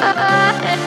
Bye.